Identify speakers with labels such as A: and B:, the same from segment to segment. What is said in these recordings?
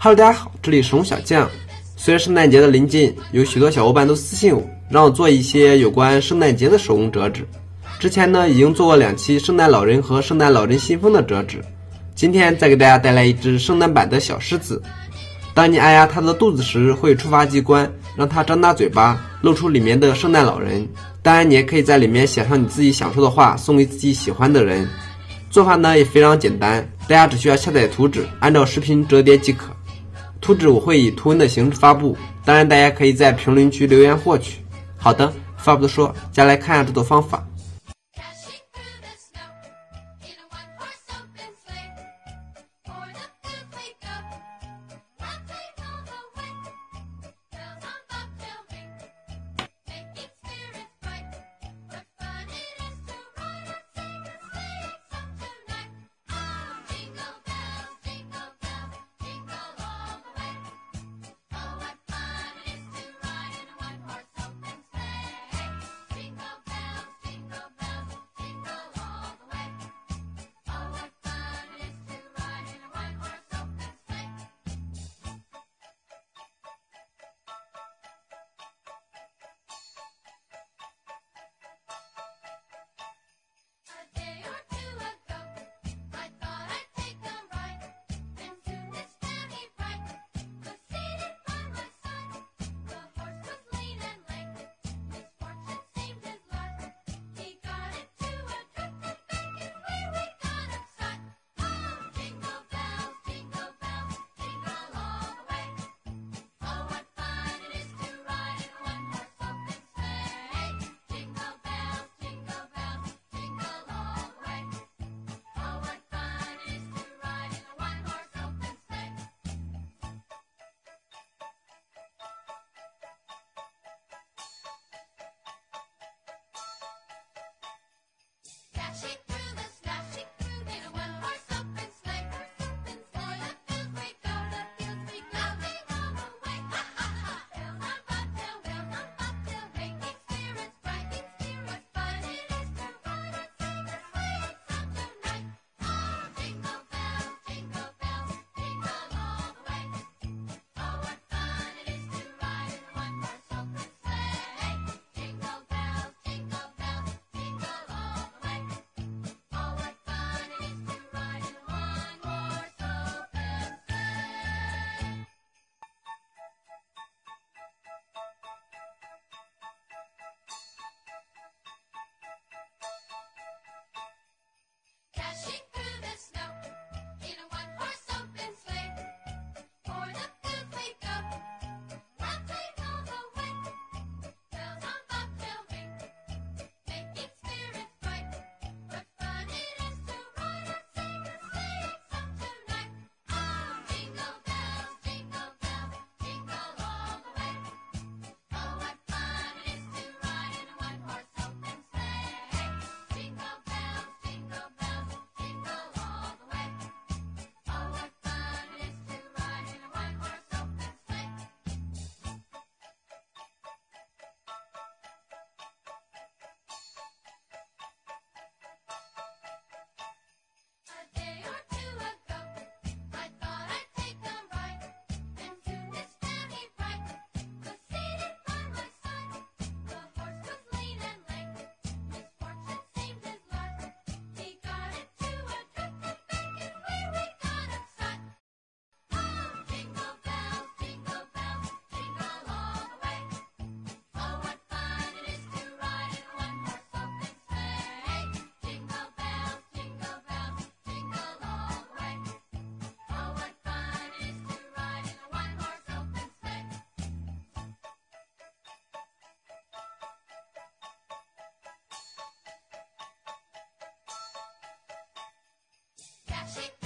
A: Hello，大家好，这里是龙小将。随着圣诞节的临近，有许多小伙伴都私信我，让我做一些有关圣诞节的手工折纸。之前呢，已经做过两期圣诞老人和圣诞老人信封的折纸。今天再给大家带来一只圣诞版的小狮子。当你按压它的肚子时，会触发机关，让它张大嘴巴，露出里面的圣诞老人。当然，你也可以在里面写上你自己想说的话，送给自己喜欢的人。做法呢也非常简单，大家只需要下载图纸，按照视频折叠即可。图纸我会以图文的形式发布，当然大家可以在评论区留言获取。好的，话不多说，接来看下制作方法。Classic.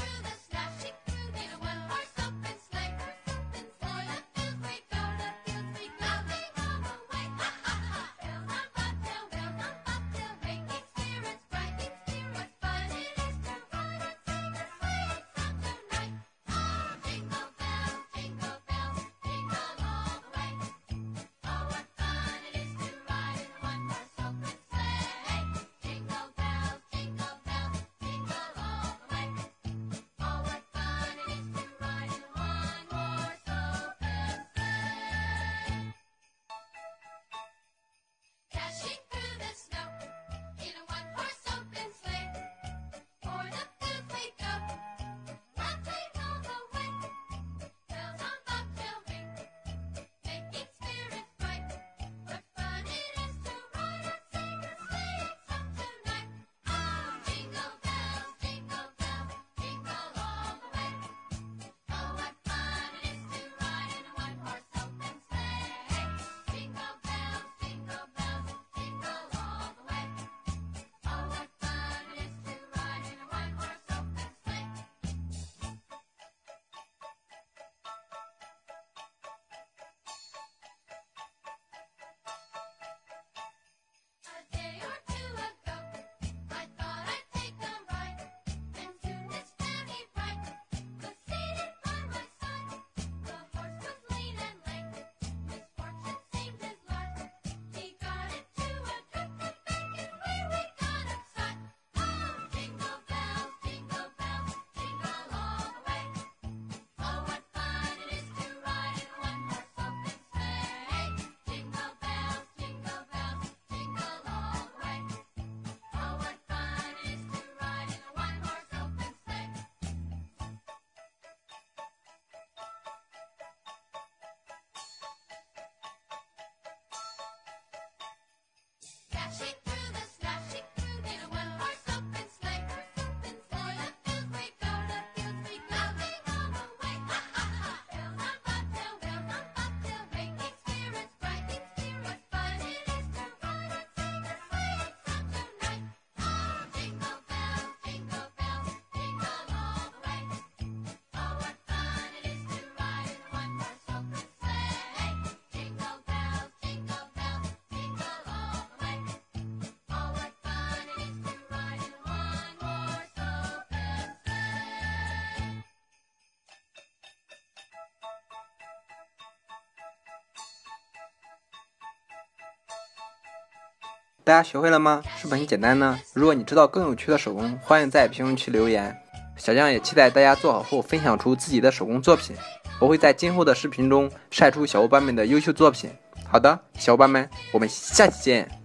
B: 大家学会了吗？是不是很简单呢？如果你知道更有趣的手工，欢迎在评论区留言。小将也期待大家做好后分享出自己的手工作品，我会在今后的视频中晒出小伙伴们的优秀作品。好的，小伙伴们，我们下期见。